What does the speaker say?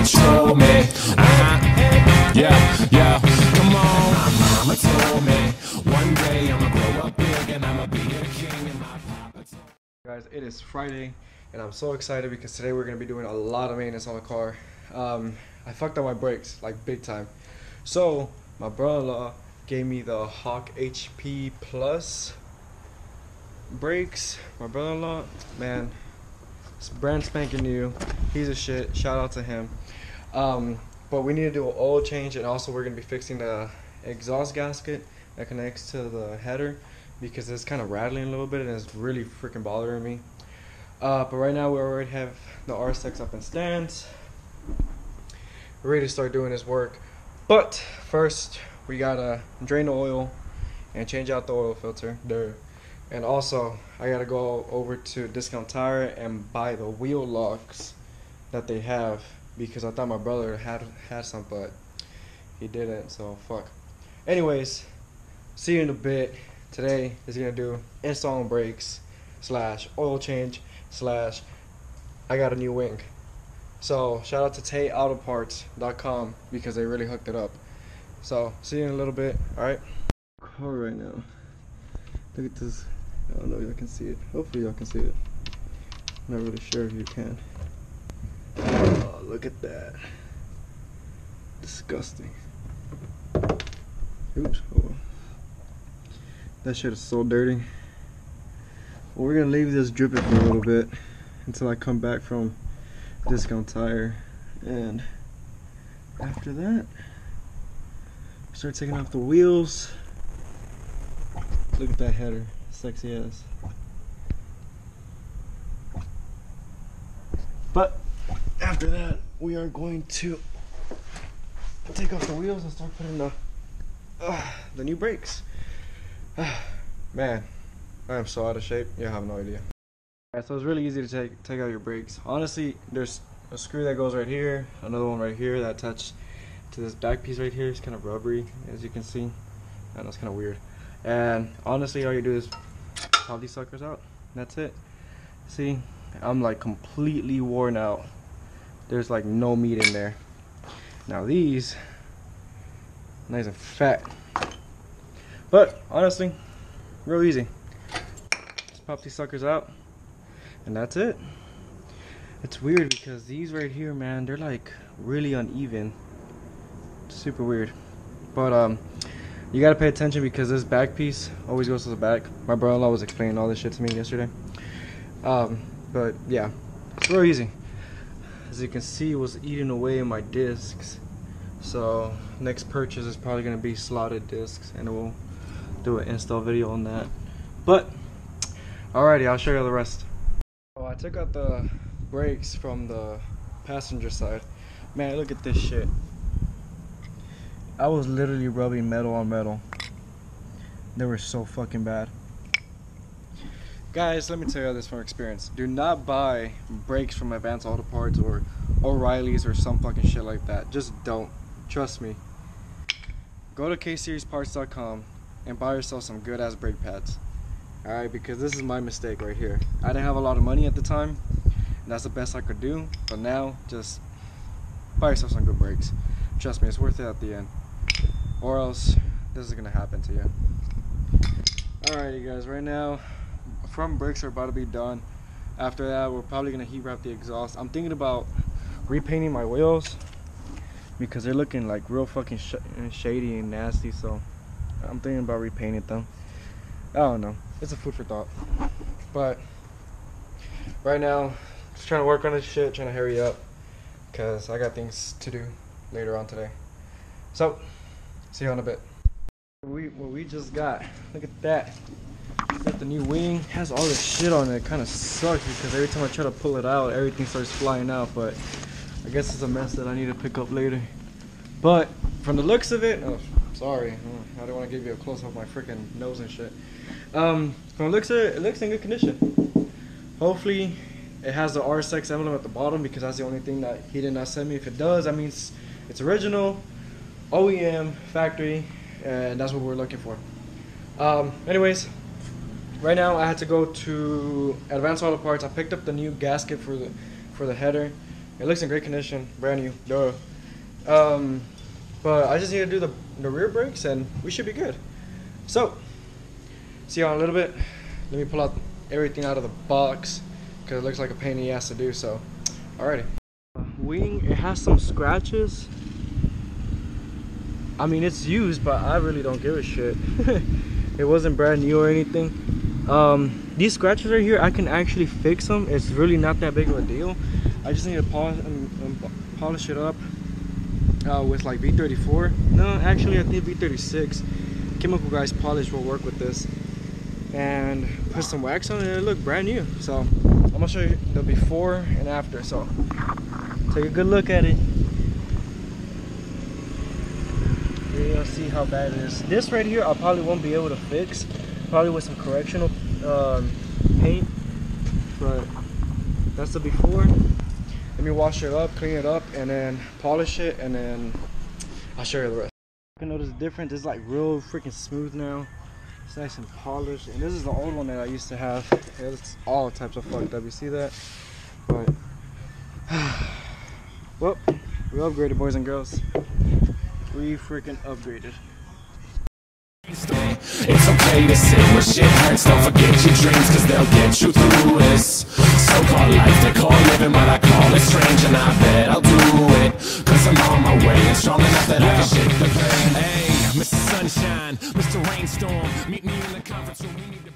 me. Uh-huh. Yeah, yeah. Come on. My mama told me one day I'ma grow up big and I'ma be a king. And my papa told Guys, it is Friday, and I'm so excited because today we're gonna be doing a lot of maintenance on the car. Um, I fucked up my brakes like big time, so my brother-in-law gave me the Hawk HP Plus brakes. My brother-in-law, man, it's brand spanking new. He's a shit. Shout out to him. Um, but we need to do an oil change, and also we're gonna be fixing the exhaust gasket that connects to the header because it's kind of rattling a little bit and it's really freaking bothering me. Uh, but right now we already have the RSX up in stands. We're ready to start doing this work. But first we gotta drain the oil and change out the oil filter there. And also I gotta go over to Discount Tire and buy the wheel locks that they have because I thought my brother had had some but he didn't so fuck. Anyways, see you in a bit. Today is gonna do installing brakes slash oil change slash I got a new wing. So shout out to TayAutoParts.com because they really hooked it up. So see you in a little bit. All right. Car right now. Look at this. I don't know y'all can see it. Hopefully y'all can see it. I'm Not really sure if you can. Look at that. Disgusting. Oops. Oh. That shit is so dirty. Well, we're gonna leave this dripping for a little bit until I come back from Discount Tire, and after that, start taking off the wheels. Look at that header, sexy ass. But after that, we are going to take off the wheels and start putting the uh, the new brakes. Man, I am so out of shape. You have no idea. So it's really easy to take take out your brakes. Honestly, there's a screw that goes right here, another one right here that attached to this back piece right here. It's kind of rubbery, as you can see. Know it's kind of weird. And honestly, all you do is pop these suckers out. That's it. See, I'm like completely worn out. There's like no meat in there. Now these, nice and fat. But honestly, real easy. Just pop these suckers out, and that's it. It's weird because these right here, man, they're like really uneven. Super weird. But um, you gotta pay attention because this back piece always goes to the back. My brother-in-law was explaining all this shit to me yesterday. Um, but yeah, it's real easy. As you can see, it was eating away my discs. So next purchase is probably gonna be slotted discs, and we'll do an install video on that. But alrighty, I'll show you the rest. Oh, I took out the brakes from the passenger side. Man, look at this shit. I was literally rubbing metal on metal. They were so fucking bad. Guys, let me tell you this from experience. Do not buy brakes from Advanced Auto Parts or O'Reilly's or some fucking shit like that. Just don't. Trust me. Go to kseriesparts.com and buy yourself some good ass brake pads. Alright, because this is my mistake right here. I didn't have a lot of money at the time, and that's the best I could do. But now, just buy yourself some good brakes. Trust me, it's worth it at the end. Or else, this is gonna happen to you. Alrighty, guys, right now, front brakes are about to be done. After that, we're probably gonna heat wrap the exhaust. I'm thinking about repainting my wheels because they're looking like real fucking sh shady and nasty. So I'm thinking about repainting them. I don't know. It's a food for thought. But right now, just trying to work on this shit, trying to hurry up, cause I got things to do later on today. So, see you in a bit. We what we just got. Look at that. Got the new wing. Has all this shit on it. Kind of sucks because every time I try to pull it out, everything starts flying out. But I guess it's a mess that I need to pick up later. But from the looks of it, oh, sorry, I don't want to give you a close up of my freaking nose and shit. Um, from the looks of it, it looks in good condition. Hopefully, it has the RSX emblem at the bottom because that's the only thing that he did not send me. If it does, that means it's original, OEM, factory, and that's what we're looking for. Um, anyways, right now I had to go to Advanced Auto Parts. I picked up the new gasket for the for the header It looks in great condition, brand new. Duh. Um, but I just need to do the the rear brakes, and we should be good. So, see you in a little bit. Let me pull out everything out of the box because it looks like a pain in the ass to do. So, alrighty. Wing, it has some scratches. I mean, it's used, but I really don't give a shit. it wasn't brand new or anything. Um, these scratches right here, I can actually fix them. It's really not that big of a deal. I just need to polish, um, um, polish it up uh, with like V34. No, actually, I think V36. Chemical guys polish will work with this. And put some wax on it, it look brand new. So I'm gonna show you the before and after. So take a good look at it. You'll see how bad it is. This right here, I probably won't be able to fix. Probably with some correctional um, paint. But that's the before. Let me wash it up, clean it up, and then polish it, and then I'll show you the rest. You can notice the difference. It's like real freaking smooth now. It's nice and polished. And this is the old one that I used to have. It's all types of fucked up. You see that? But well, we upgraded, boys and girls. We freaking upgraded. It's okay to sit where shit hurts. Don't forget your dreams, cause they'll get you through this. So called life, they call living what I call it strange. And I bet I'll do it. Cause I'm on my way and strong enough that I can shake the pain. Hey, Mr. Sunshine, Mr. Rainstorm, meet me in the conference room.